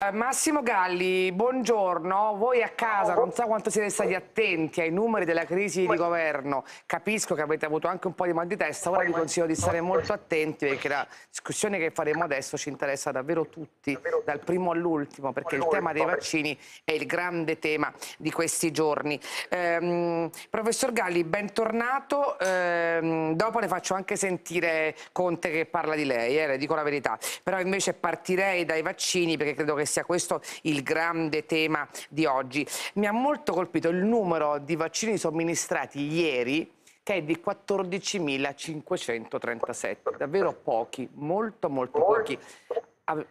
Eh, Massimo Galli, buongiorno. Voi a casa non so quanto siete stati attenti ai numeri della crisi di governo. Capisco che avete avuto anche un po' di mal di testa, ora vi consiglio di stare molto attenti perché la discussione che faremo adesso ci interessa davvero tutti, dal primo all'ultimo, perché il tema dei vaccini è il grande tema di questi giorni. Ehm, professor Galli, bentornato. Ehm, dopo le faccio anche sentire Conte che parla di lei, eh, le dico la verità. Però invece partirei dai vaccini perché credo che sia questo il grande tema di oggi. Mi ha molto colpito il numero di vaccini somministrati ieri che è di 14.537, davvero pochi, molto molto pochi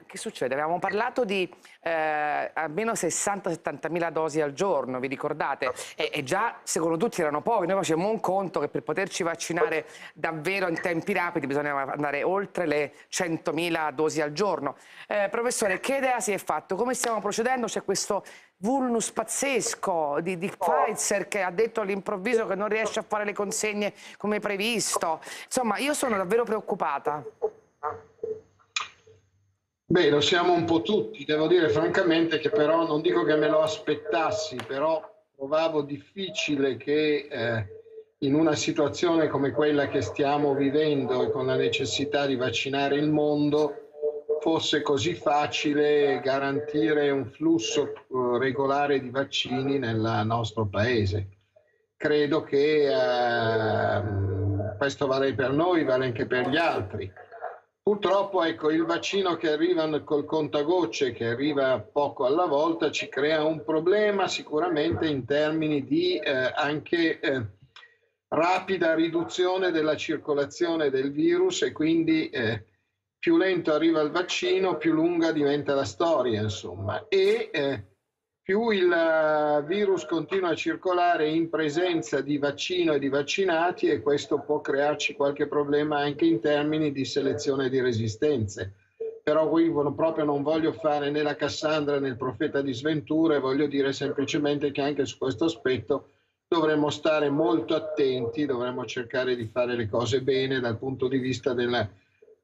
che succede? Avevamo parlato di eh, almeno 60-70 mila dosi al giorno, vi ricordate? E, e, già, secondo tutti, erano pochi. Noi facevamo un conto che per poterci vaccinare davvero in tempi rapidi bisognava andare oltre le 100 mila dosi al giorno. Eh, professore, che idea si è fatto? Come stiamo procedendo? C'è questo vulnus pazzesco di, di Pfizer che ha detto all'improvviso che non riesce a fare le consegne come previsto. Insomma, io sono davvero preoccupata. Beh, lo siamo un po' tutti, devo dire francamente che però non dico che me lo aspettassi, però trovavo difficile che eh, in una situazione come quella che stiamo vivendo e con la necessità di vaccinare il mondo fosse così facile garantire un flusso eh, regolare di vaccini nel nostro paese. Credo che eh, questo vale per noi, vale anche per gli altri Purtroppo ecco, il vaccino che arriva col contagocce, che arriva poco alla volta, ci crea un problema sicuramente in termini di eh, anche eh, rapida riduzione della circolazione del virus e quindi eh, più lento arriva il vaccino, più lunga diventa la storia, insomma. E eh, più il eh, virus continua a circolare in presenza di vaccino e di vaccinati e questo può crearci qualche problema anche in termini di selezione di resistenze. Però qui proprio non voglio fare né la Cassandra né il profeta di sventure, voglio dire semplicemente che anche su questo aspetto dovremmo stare molto attenti, dovremmo cercare di fare le cose bene dal punto di vista del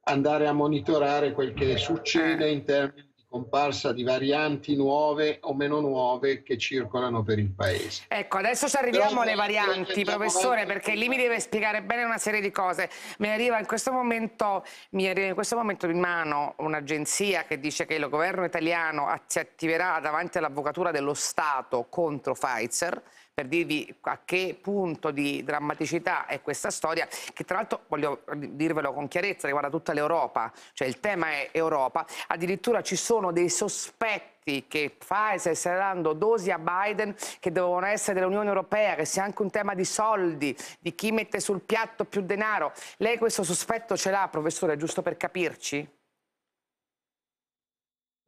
andare a monitorare quel che succede in termini comparsa di varianti nuove o meno nuove che circolano per il paese. Ecco, adesso ci arriviamo alle varianti, professore, perché lì mi deve spiegare bene una serie di cose. Mi arriva in questo momento, mi arriva in, questo momento in mano un'agenzia che dice che il governo italiano si attiverà davanti all'avvocatura dello Stato contro Pfizer per dirvi a che punto di drammaticità è questa storia, che tra l'altro voglio dirvelo con chiarezza, riguarda tutta l'Europa, cioè il tema è Europa, addirittura ci sono dei sospetti che Pfizer stia dando dosi a Biden che devono essere dell'Unione Europea, che sia anche un tema di soldi, di chi mette sul piatto più denaro. Lei questo sospetto ce l'ha, professore, giusto per capirci?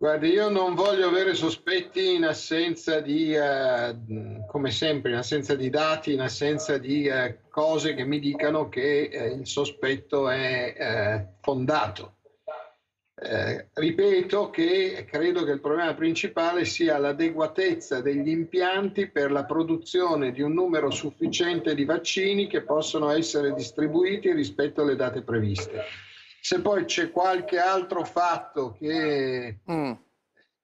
Guardi, io non voglio avere sospetti in assenza di, eh, come sempre, in assenza di dati, in assenza di eh, cose che mi dicano che eh, il sospetto è eh, fondato. Eh, ripeto che credo che il problema principale sia l'adeguatezza degli impianti per la produzione di un numero sufficiente di vaccini che possono essere distribuiti rispetto alle date previste. Se poi c'è qualche altro fatto che, mm.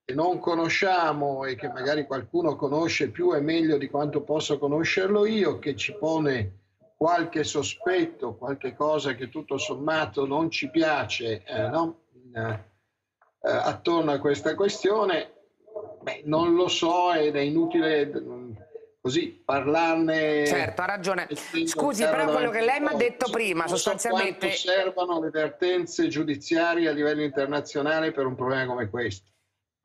che, non conosciamo e che magari qualcuno conosce più e meglio di quanto posso conoscerlo io, che ci pone qualche sospetto, qualche cosa che tutto sommato non ci piace eh, no? eh, attorno a questa questione, beh, non lo so ed è inutile così parlarne. Certo, ha ragione. Scusi, però quello che lei mi ha detto prima, sostanzialmente. So servono le vertenze giudiziarie a livello internazionale per un problema come questo.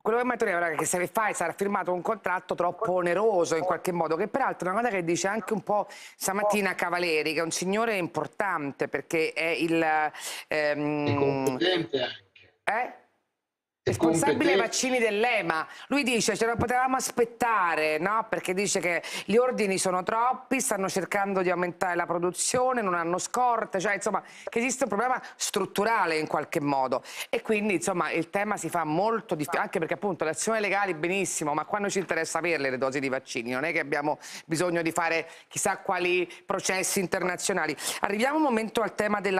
Quello che mi ha detto è che se Pfizer ha firmato un contratto troppo oneroso in qualche modo, che peraltro è una cosa che dice anche un po' stamattina Cavaleri, che è un signore importante perché è il... Ehm... È competente anche. Eh? Responsabile ai vaccini dell'EMA. Lui dice ce lo potevamo aspettare, no? perché dice che gli ordini sono troppi, stanno cercando di aumentare la produzione, non hanno scorte, cioè insomma che esiste un problema strutturale in qualche modo e quindi insomma il tema si fa molto difficile, anche perché appunto le azioni legali benissimo, ma quando ci interessa averle le dosi di vaccini, non è che abbiamo bisogno di fare chissà quali processi internazionali. Arriviamo un momento al tema della